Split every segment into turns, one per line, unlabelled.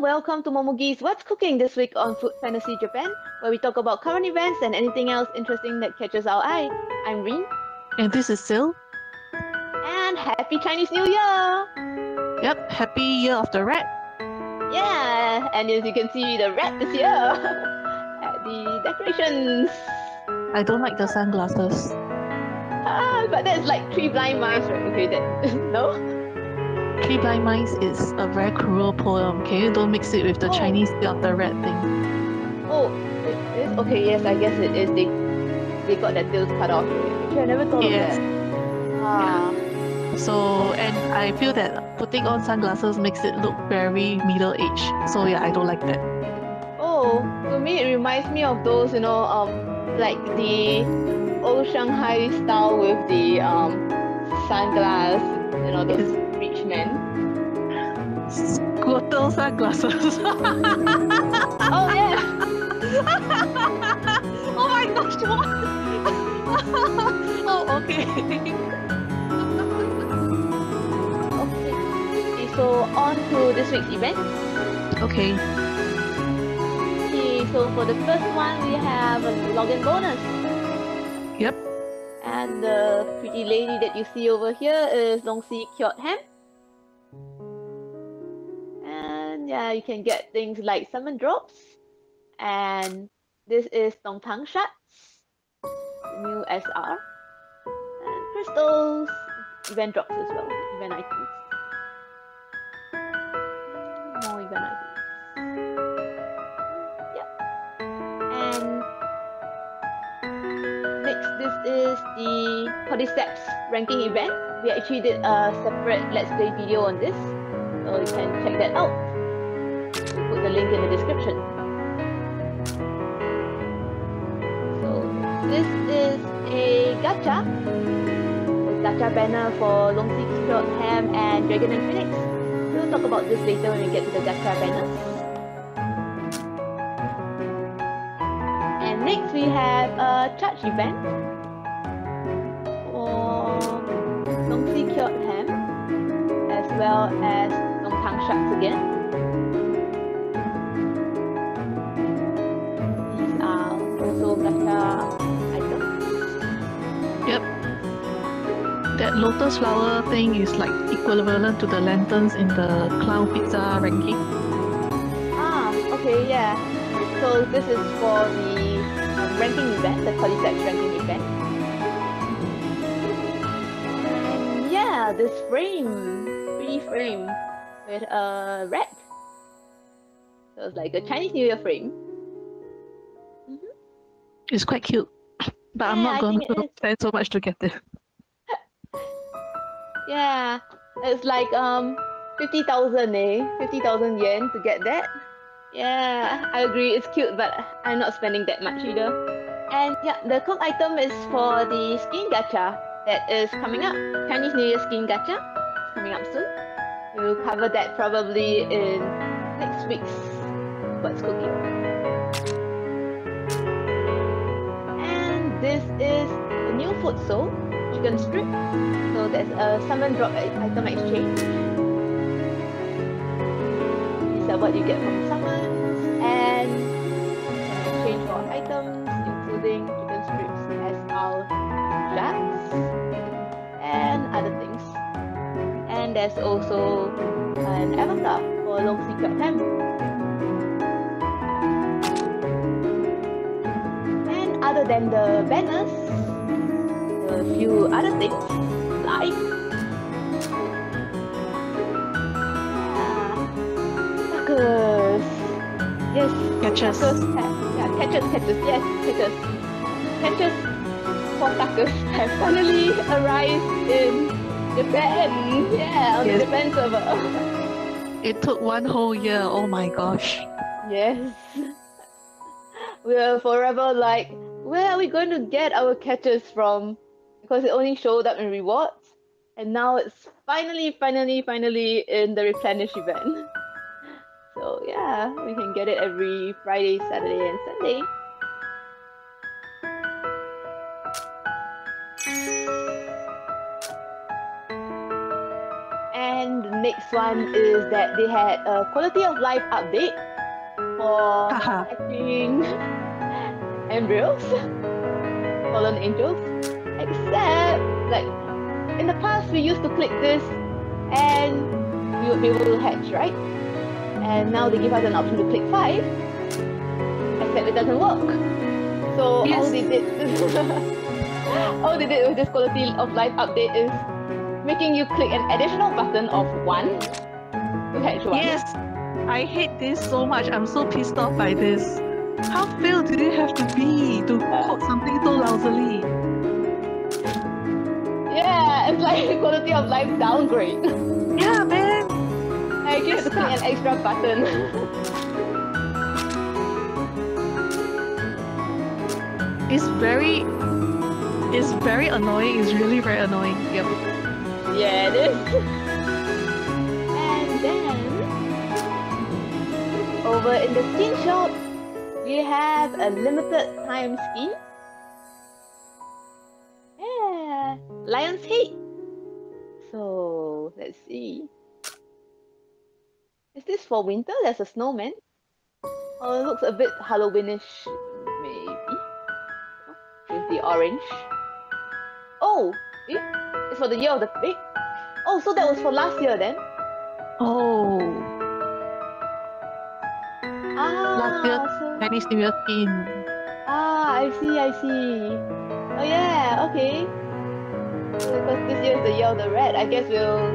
welcome to Momugi's What's Cooking this week on Food Fantasy Japan, where we talk about current events and anything else interesting that catches our eye. I'm Rin.
And this is Sil.
And Happy Chinese New Year!
Yep, Happy Year of the Rat.
Yeah, and as you can see, the rat is here at the decorations.
I don't like the sunglasses.
Ah, but that's like three blind mice, right? Okay, that no.
Three Blind Mice is a very cruel poem, Can you Don't mix it with the
Oh.
Chinese Year of the Rat thing.
Oh, it is okay. Yes, I guess it is. They they got their tails cut off. Actually, I never thought
Yes.
of that. Ah.
So, and I feel that putting on sunglasses makes it look very middle aged. So yeah, I don't like that.
Oh, to me it reminds me of those, you know, um, like the old Shanghai style with the um sunglass, you know, those.
Squirtle sunglasses.
Oh yeah.
oh my gosh, what? oh, okay.
Okay. So on to this week's event.
okay.
Okay, so for the first one we have a login bonus.
Yep.
And the pretty lady that you see over here is Long Longsi Kyot yeah, you can get things like summon drops. And this is Dong Tang Shots, new SR. And crystals, event drops as well, event items. More event items. Yep. And Next, this is the Cordyceps ranking event. We actually did a separate Let's Play video on this, so you can check that out. The link in the description. So, this is a gacha. A gacha banner for Long Short Ham and Dragon and Phoenix. We'll talk about this later when we get to the gacha banner. And next we have a church event for Si Kyot Ham as well as Dong Tang Shucks again.
Lotus flower thing is like equivalent to the lanterns in the clown pizza ranking.
Ah, okay, yeah. So this is for the um, ranking event, the Cordyceps ranking event. And yeah, this frame, pretty frame with a rat. So it's like a Chinese New Year frame.
It's quite cute. But I'm not going to spend so much to get it.
Yeah, it's like um 50,000 eh? 50,000 yen to get that. Yeah, I agree, it's cute, but I'm not spending that much either. And yeah, the cook item is for the skin gacha that is coming up. Chinese New Year skin gacha coming up soon. We'll cover that probably in next week's What's Cooking. And this is a new food soul, chicken strip. So there's a summon drop item exchange. These are what you get from summons and exchange for items including chicken strips, SR shards, and other things. And there's also an avatar for Long Secret. And other than the banners, few other things like yeah, suckers. Yes,
Catches.
suckers. ha- Yeah, catches, catches. Yes, catches. Catches for suckers have finally arrived in Japan. Yeah, on
Yes.
the Japan server.
It took one whole year. Oh my gosh.
Yes. We're forever like, where are we going to get our catches from? Because it only showed up in rewards. And now it's finally, finally, finally in the replenish event. So yeah, we can get it every Friday, Saturday, and Sunday. And the next one is that they had a quality of life update for hatching embryos, fallen angels. Except, like, in the past we used to click this and we would be able to hatch, right? And now they give us an option to click 5, except it doesn't work. So all
Yes.
they did all they did with this quality of life update is making you click an additional button of 1 to hatch one.
Yes, I hate this so much. I'm so pissed off by this. How failed did you have to be to code something so lousily?
Yeah, it's like quality of life downgrade.
Yeah, man.
I to click an extra button.
It's very, it's very annoying. It's really very annoying. Yep.
yeah, it is. And then over in the skin shop, we have a limited time skin. See. Is this for winter? There's a snowman. Oh, it looks a bit Halloweenish, maybe. With the orange. Oh, it's for the year of the pig. Oh, so that was for last year then.
Oh,
Ah,
Last year.
so
Chinese New Year skin.
ah, I see, I see. Oh yeah, okay. Because this year is the year of the rat, I guess we'll,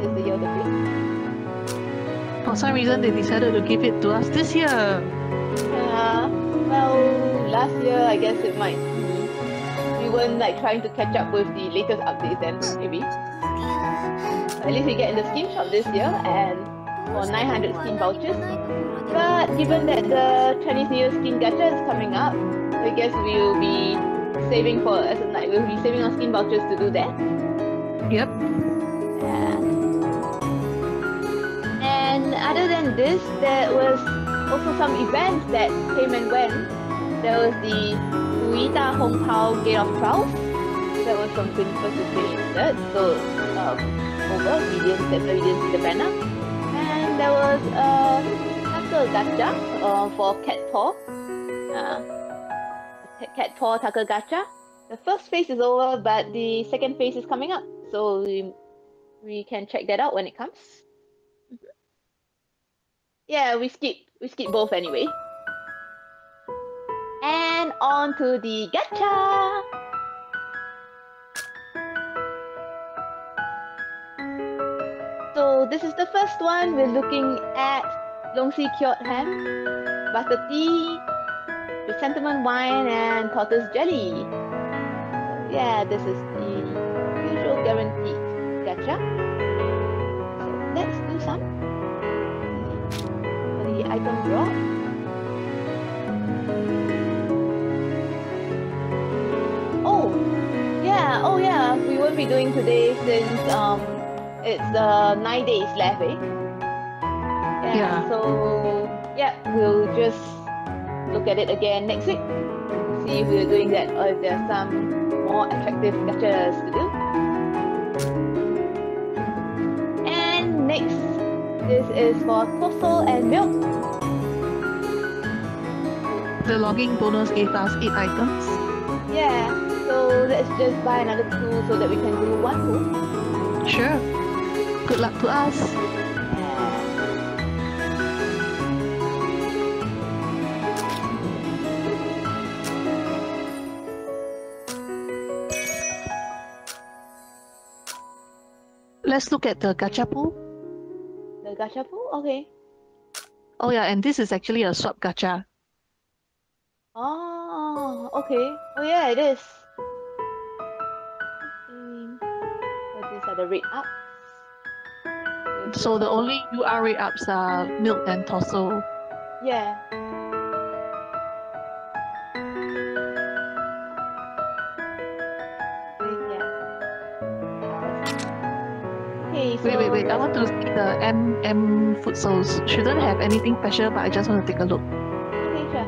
Is the year of the.
For some reason, they decided to give it to us this year.
Yeah. Well, last year I guess it might be. We weren't like trying to catch up with the latest updates then, maybe. At least we get in the skin shop this year and for 900 skin vouchers. But given that the Chinese New Year skin gacha is coming up, I guess we will be saving for as in like we'll be saving our skin vouchers to do that.
Yep.
Other than this, there was also some events that came and went. There was the Uita Hong Pao Gate of Trials. That was from 21st to 23rd. So um, over, we didn't, see the banner. And there was a Tucker Gacha uh, for Cat Paw. Uh, Cat Paw Tucker Gacha. The first phase is over, but the second phase is coming up. So we, we can check that out when it comes. Yeah, we skip we skip both anyway. And on to the gacha. So this is the first one. We're looking at Longsi cured ham, butter tea, chrysanthemum wine, and tortoise jelly. So yeah, this is the be doing today since um it's uh nine days left, eh?
Yeah.
So yeah, we'll just look at it again next week. See if we're doing that or if there's some more attractive gachas to do. And next, this is for Toso and Milk.
The logging bonus gave us eight items.
Let's just buy another two so that we can do one more.
Sure. Good luck to us. Let's look at the gacha pool.
The gacha pool? Okay.
Oh yeah, and this is actually a swap gacha.
Oh, okay. Oh yeah, it is. The rate. Okay,
So the only UR rate ups are milk and Toso.
Yeah. So
Wait, wait, wait. I want to see the M M food souls. Shouldn't have anything special, but I just want to take a look.
Okay, sure.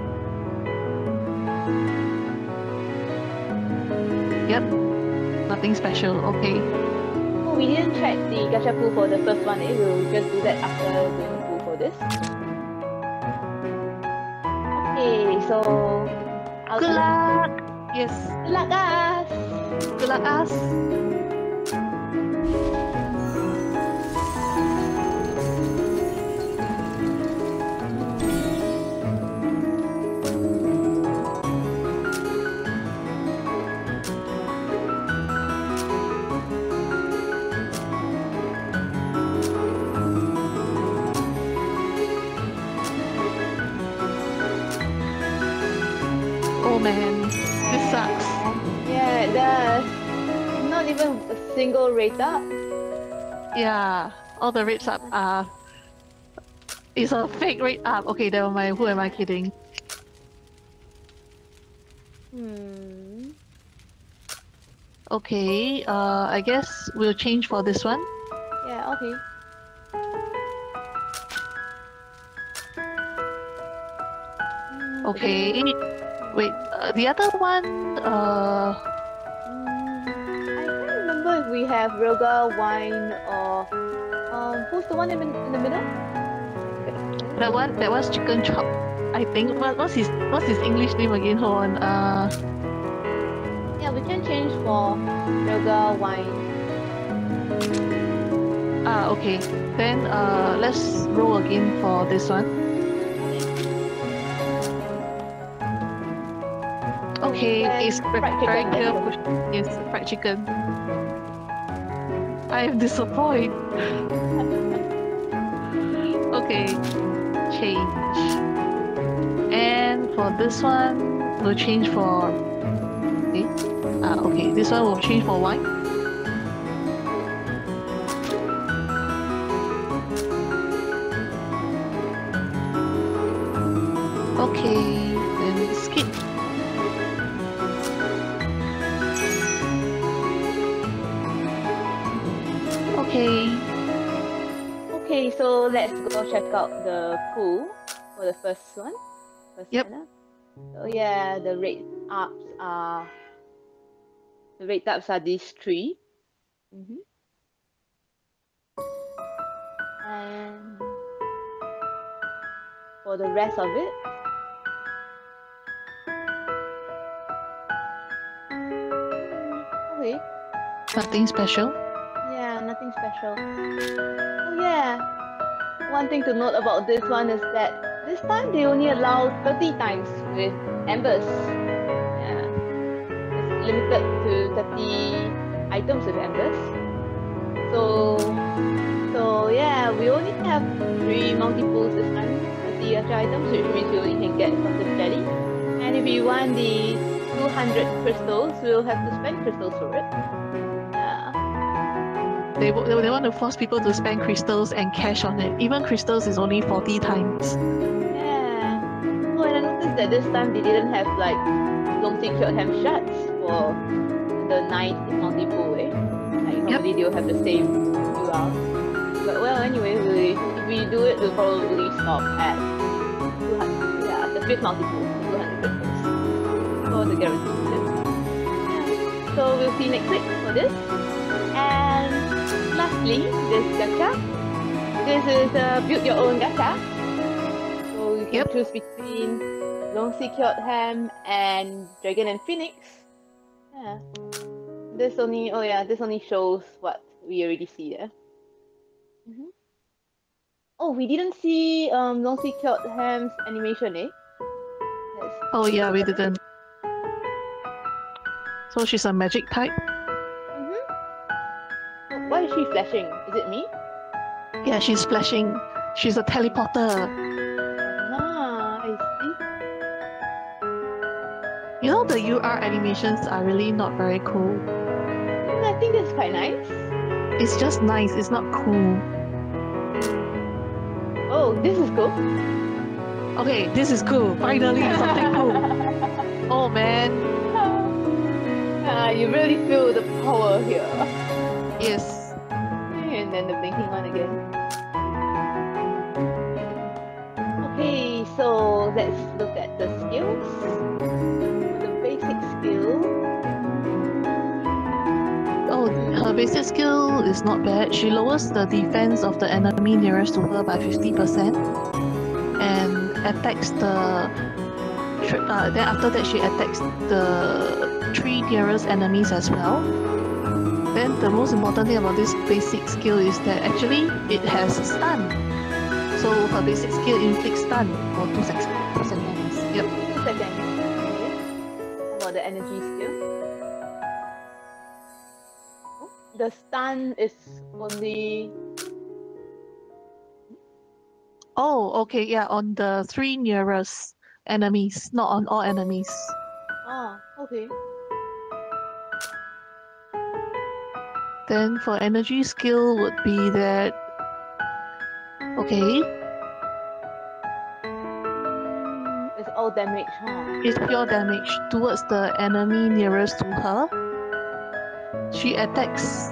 Yep. Nothing special. Okay.
We didn't check the gacha pool for the first one, eh? We'll just do that after doing the pool for this. Okay, so... I'll
Good luck. Yes.
Good luck, us!
Good luck us.
Single rate up.
Yeah, all the rates up are. It's a fake rate up. Okay, never mind. Who am I kidding?
Hmm.
Okay, uh, I guess we'll change for this one.
Yeah, okay.
Okay. Wait, uh, the other one, uh,
we have Roga wine or um who's the one in, in the middle?
that one, that was chicken chop. I think. What, what's his What's his English name again? Hold on. Uh,
Yeah, we can change for Roga wine.
ah, okay. Then uh, let's roll again for this one. Okay, it's
fried
very
chicken.
Yes, fried chicken. I am disappointed. okay, change. And for this one, we'll change for. Okay. Ah, okay. This one will change for wine.
Check out the pool for the first one. First
Yep.
So yeah, the rate ups are the rate ups are these 3 Mm-hmm. And for the rest of it, okay,
Nothing special.
One thing to note about this one is that this time they only allow 30 times with embers. Yeah, it's limited to 30 items with embers. So, so yeah, we only have three multiples this time, 30 extra items, which means we only can get custom jelly. And if you want the 200 crystals, we'll have to spend crystals for it. Yeah.
They, they want to force people to spend crystals and cash on it. Even crystals is only 40 times.
Yeah. Oh, and I noticed that this time they didn't have like long secured ham shards for the ninth multiple way. Like normally they'll have the same UR. But well, anyway, we, if we do it, we'll probably stop at 200. Yeah, the fifth multiple, 200 crystals for the guaranteed. Yeah. So we'll see you next week for this. Lastly, this gacha. This is a build your own gacha. So you can
Yep.
choose between Long Secured Ham and Dragon and Phoenix. Yeah. This only oh yeah, this only shows what we already see there. Mhm. Oh, we didn't see um Long Secured Ham's animation, eh?
Oh yeah, we didn't. So she's a magic type?
Why is she flashing? Is it me?
Yeah, she's flashing. She's a teleporter.
Ah, I see.
You know the UR animations are really not very cool.
Mm, I think that's quite nice.
It's just nice, it's not cool.
Oh, this is cool.
Okay, this is cool. Finally, something cool. Oh man.
Ah, you really feel the power here.
Yes.
The blinking one again. Okay, so let's look at the skills. The basic skill.
Oh, her basic skill is not bad. She lowers the defense of the enemy nearest to her by 50% and attacks the. Uh, then after that, she attacks the three nearest enemies as well. Then the most important thing about this basic skill is that actually it has stun. So her basic skill inflicts stun for two seconds. Two seconds. Yep.
Two seconds. Okay. About the energy skill? Oh, The stun is only
Oh, okay, yeah, on the three nearest enemies, not on all enemies.
oh okay.
Then for energy skill would be that okay,
It's all damage, huh?
it's pure damage towards the enemy nearest to her. She attacks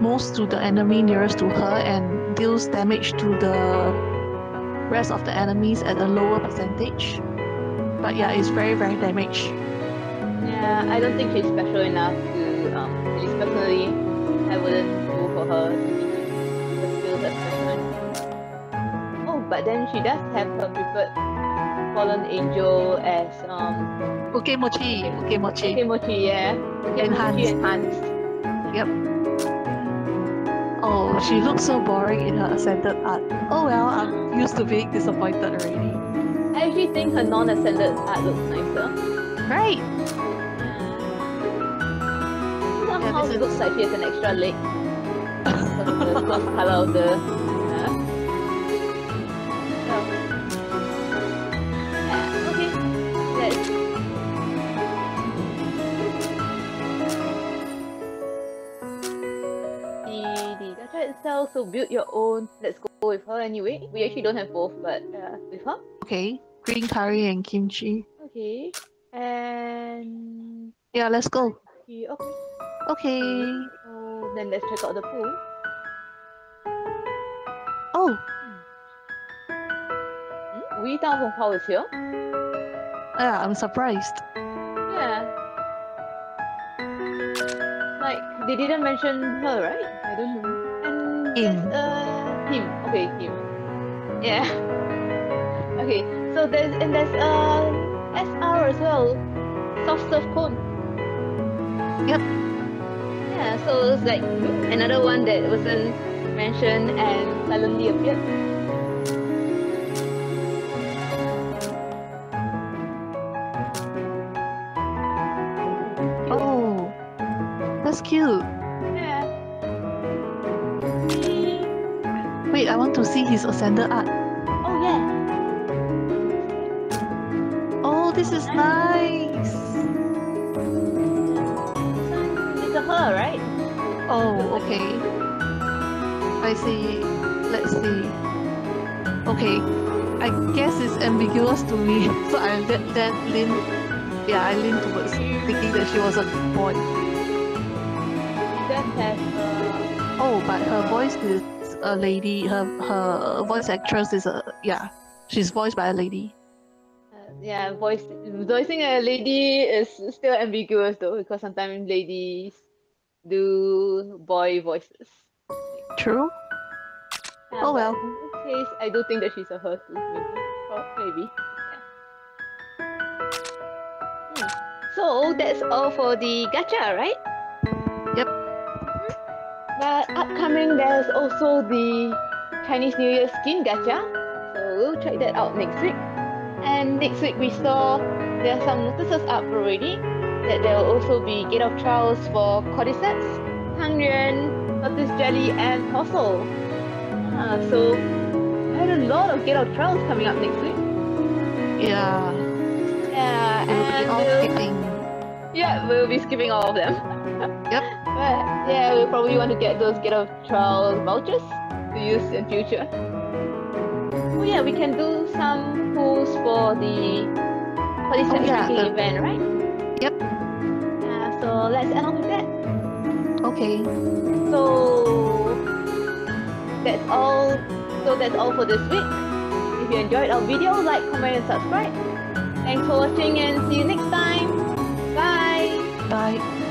most to the enemy nearest to her and deals damage to the rest of the enemies at a lower percentage. But yeah, it's very very damage.
Yeah, I don't think she's special enough to um least personally I wouldn't go for her the skills assessment. Oh, but then she does have her preferred fallen angel as um
Okay, Mochi, okay, Mochi.
Okay, Mochi, yeah. Mochi
Enhanced.
enhanced.
Oh, she looks so boring in her ascended art. Oh well, I'm used to being disappointed already.
I actually think her non-ascended art looks nicer.
Right.
Somehow
this
looks like she has an extra leg. the color of the. Yeah. So, okay. Let's. The, the gacha itself, so build your own. Let's go with her anyway. We actually don't have both, but uh, with her.
Okay, green curry and kimchi.
Okay. And.
Yeah, let's go.
Okay, okay. So then let's check out the pool.
Oh,
Hmm? Wee Tao Feng Pao is here.
yeah, I'm surprised.
Yeah. Like they didn't mention her, right? I don't know. And
Him.
uh him. Okay, him. Yeah. okay. So there's and there's uh SR as well. Soft serve cone.
Yep.
So it's like another one that wasn't mentioned and suddenly appeared.
Oh, that's cute.
Yeah.
Wait, I want to see his ascended art.
Oh yeah.
Oh, this is nice.
It's a her, right?
Oh, okay. I see. Let's see. Okay, I guess it's ambiguous to me, so I let that lean. Yeah, I lean towards thinking that she was a boy.
Does have uh,
Oh, but her voice is a lady. Her her voice actress is a yeah. She's voiced by a lady.
uh, yeah, voice voicing a lady is still ambiguous though because sometimes ladies do boy voices.
True.
Yeah,
Oh well.
In this case, I do think that she's a her too. Maybe. Oh, maybe. Yeah. Hmm. So that's all for the gacha, right?
Yep.
But upcoming, there's also the Chinese New Year skin gacha. So we'll check that out next week. And next week we saw there are some notices up already that there will also be Gate of Trials for Cordyceps, Tangyuan, Lotus Jelly, and Tossel. Ah, so I had a lot of Gate of Trials coming up next week.
Yeah.
Yeah,
It will be
and
all
we'll-
skipping.
yeah, we'll be skipping all of them.
Yep.
But yeah, we'll probably want to get those Gate of Trial vouchers to use in future. Oh yeah, we can do some pulls for the for the
Oh, yeah, the-
event, right?
Yep.
So let's end off with that.
Okay.
So that's all. So that's all for this week. If you enjoyed our video, like, comment, and subscribe. Thanks for watching, and see you next time.
Bye.
Bye.